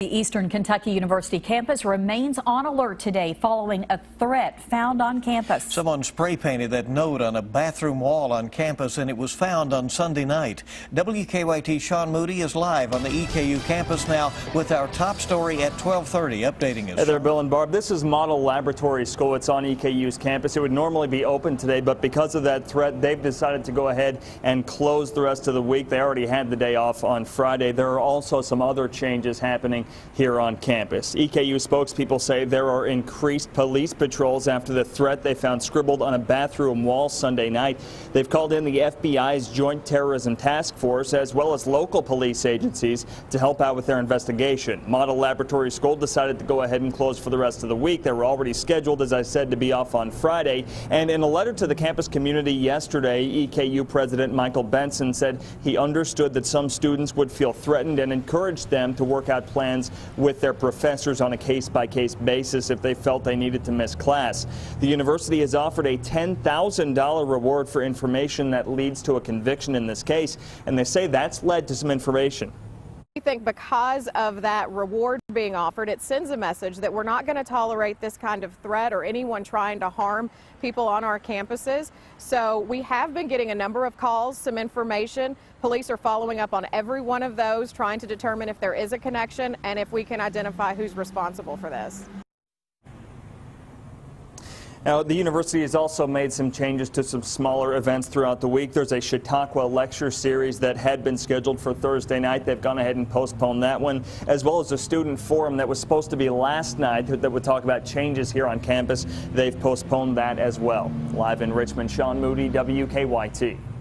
The Eastern Kentucky University campus remains on alert today following a threat found on campus. Someone spray painted that note on a bathroom wall on campus and it was found on Sunday night. WKYT Sean Moody is live on the EKU campus now with our top story at 1230 updating us. Hey there Bill and Barb. This is Model Laboratory School. It's on EKU's campus. It would normally be open today but because of that threat they've decided to go ahead and close the rest of the week. They already had the day off on Friday. There are also some other changes happening here on campus. EKU spokespeople say there are increased police patrols after the threat they found scribbled on a bathroom wall Sunday night. They've called in the FBI's Joint Terrorism Task Force as well as local police agencies to help out with their investigation. Model Laboratory School decided to go ahead and close for the rest of the week. They were already scheduled, as I said, to be off on Friday. And in a letter to the campus community yesterday, EKU President Michael Benson said he understood that some students would feel threatened and encouraged them to work out plans with their professors on a case-by-case basis if they felt they needed to miss class. The university has offered a $10,000 reward for information that leads to a conviction in this case, and they say that's led to some information. We think because of that reward being offered, it sends a message that we're not going to tolerate this kind of threat or anyone trying to harm people on our campuses. So we have been getting a number of calls, some information. Police are following up on every one of those, trying to determine if there is a connection and if we can identify who's responsible for this. Now, the university has also made some changes to some smaller events throughout the week. There's a Chautauqua lecture series that had been scheduled for Thursday night. They've gone ahead and postponed that one, as well as a student forum that was supposed to be last night that would talk about changes here on campus. They've postponed that as well. Live in Richmond, Sean Moody, WKYT.